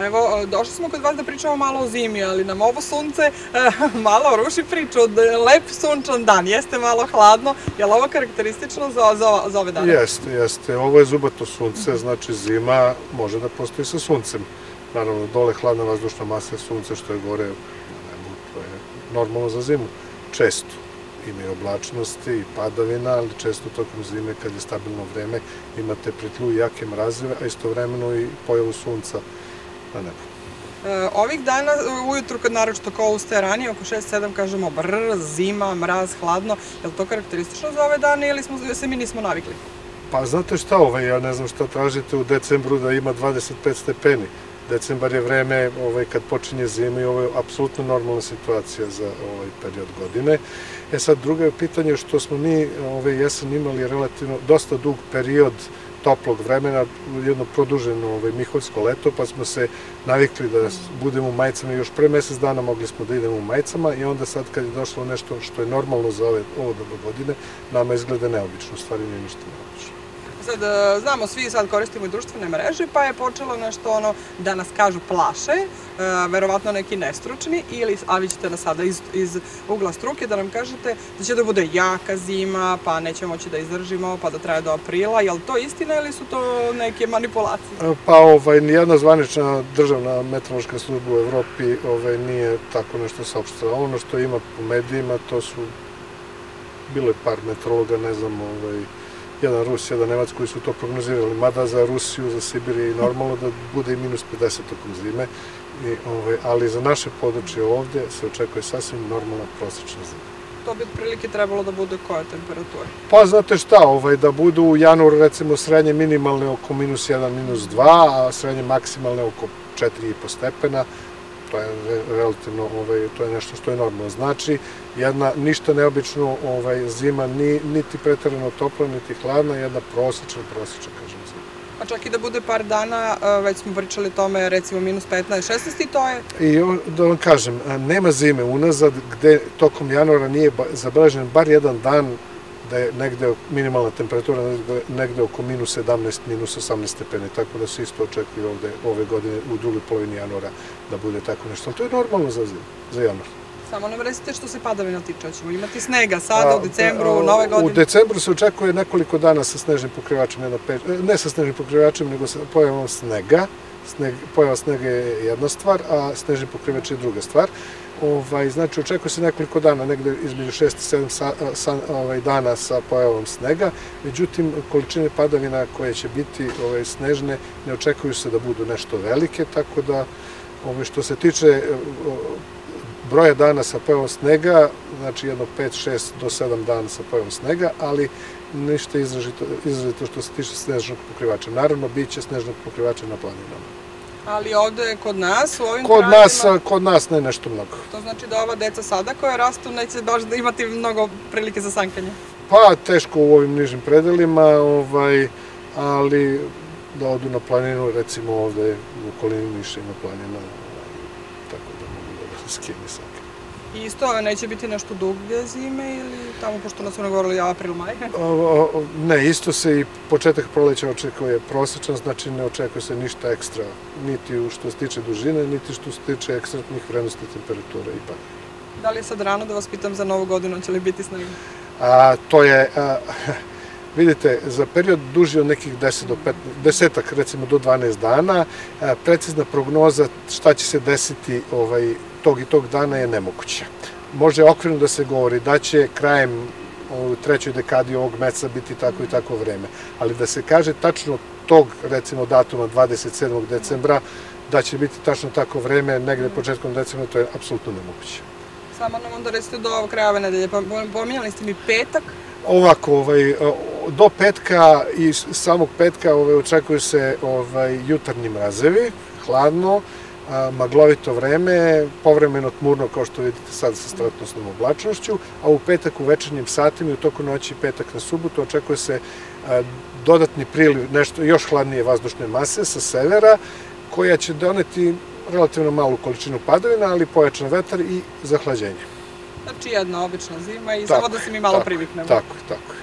Evo, došli smo kod vas da pričamo malo o zimi, ali nam ovo sunce eh, malo ruši priču. Lep sunčan dan, jeste malo hladno. Je li ovo karakteristično za, za, za ove dane? Jeste, jeste. Ovo je zubato sunce, znači zima može da postoji sa suncem. Naravno, dole hladna vazdušna masa sunce što je gore, to je normalno za zimu. Često ima i oblačnosti i padavina, ali često tokom zime kad je stabilno vreme imate pritlu i jake mrazeve, a istovremeno i pojavu sunca nebu. E, ovih dana, ujutru kad naročito kao ustaje ranije, oko 6-7 kažemo brr, zima, mraz, hladno, je li to karakteristično za ove dane ili smo, se mi nismo navikli? Pa znate šta, ovaj, ja ne znam šta tražite u decembru da ima 25 stepeni. Decembar je vreme ovaj, kad počinje zima i ovo je apsolutno normalna situacija za ovaj period godine. E sad, drugo je pitanje što smo mi ovaj, jesen imali relativno dosta dug period toplog vremena, jedno produženo ovaj, miholjsko leto, pa smo se navikli da budemo u majicama. Još pre mesec dana mogli smo da idemo u majicama i onda sad kad je došlo nešto što je normalno za ove, ovo doba godine, nama izgleda neobično, stvari nije ništa neobično. Sad, e, znamo, svi sad koristimo i društvene mreže, pa je počelo nešto ono da nas kažu plaše, e, verovatno neki nestručni, ili, a vi ćete nas sada iz, iz ugla struke da nam kažete da će da bude jaka zima, pa nećemo moći da izdržimo, pa da traje do aprila. Je li to istina ili su to neke manipulacije? E, pa ovaj, nijedna zvanična državna meteorološka služba u Evropi ovaj, nije tako nešto saopštila. Ono što ima po medijima, to su bilo je par meteorologa, ne znam, ovaj, jedan Rus, jedan Nemac koji su to prognozirali, mada za Rusiju, za Sibir je normalno da bude i minus 50 tokom zime, I, ovaj, ali za naše područje ovde se očekuje sasvim normalna prosječna zima. To bi otprilike trebalo da bude koja temperatura? Pa znate šta, ovaj, da budu u januaru recimo srednje minimalne oko minus 1, minus 2, a srednje maksimalne oko 4,5 stepena, to je relativno, ovaj, to je nešto što je normalno. Znači, jedna ništa neobično ovaj, zima, ni, niti pretarano topla, niti hladna, jedna prosječna, prosječna, kažem, zima. Pa čak i da bude par dana, već smo pričali tome, recimo minus 15, 16 i to je... I da vam kažem, nema zime unazad gde tokom januara nije zabeležen bar jedan dan da je negde minimalna temperatura negde oko minus 17, minus 18 stepeni, tako da se isto očekuje ovde ove godine u drugoj polovini januara da bude tako nešto. Ali to je normalno za, za januar. Samo nam recite što se padavina tiče, ćemo imati snega sada u decembru, a, nove godine? U decembru se očekuje nekoliko dana sa snežnim pokrivačem, ne sa snežnim pokrivačem, nego sa pojavom snega. Sneg, pojava snega je jedna stvar, a snežni pokrivač je druga stvar. Ovaj, znači, očekuje se nekoliko dana, negde između 6 i 7 sa, sa, ovaj, dana sa pojavom snega, međutim, količine padavina koje će biti ovaj, snežne ne očekuju se da budu nešto velike, tako da ovaj, što se tiče broja dana sa pojavom snega, znači jedno 5, 6 do 7 dana sa pojavom snega, ali ništa izrazito, izrazito što se tiče snežnog pokrivača. Naravno, bit će snežnog pokrivača na planinama. Ali ovde kod nas, u ovim kod krajima... Nas, kod nas ne nešto mnogo. To znači da ova deca sada koja rastu neće baš da imati mnogo prilike za sankanje? Pa, teško u ovim nižim predelima, ovaj, ali da odu na planinu, recimo ovde u okolini Niša ima planina, tako da mogu da skini sankanje. I isto neće biti nešto duge zime ili tamo, pošto nas ono govorili april, maj? ne, isto se i početak proleća očekuje prosječan, znači ne očekuje se ništa ekstra, niti što se tiče dužine, niti što se tiče ekstratnih vrednosti temperature i pa. Da li je sad rano da vas pitam za novu godinu, će li biti snega? A, to je, a, vidite, za period duži od nekih 10 do 15, desetak, recimo do 12 dana, a, precizna prognoza šta će se desiti ovaj, tog i tog dana je nemoguća. Može okvirno da se govori da će krajem u trećoj dekadi ovog meseca biti tako i tako vreme, ali da se kaže tačno tog, recimo, datuma 27. decembra, da će biti tačno tako vreme, negde početkom decembra, to je apsolutno nemoguće. Samo nam onda recite do ovog kraja ove nedelje, pa pominjali ste mi petak? Ovako, ovaj, do petka i samog petka ovaj, očekuju se ovaj, jutarnji mrazevi, hladno, maglovito vreme, povremeno tmurno kao što vidite sad sa stratnosnom oblačnošću, a u petak u večernjim satima i u toku noći petak na subotu očekuje se dodatni priliv nešto još hladnije vazdušne mase sa severa, koja će doneti relativno malu količinu padavina, ali pojačan vetar i zahlađenje. Znači jedna obična zima i tako, samo da se mi malo tako, priviknemo. Tako, tako.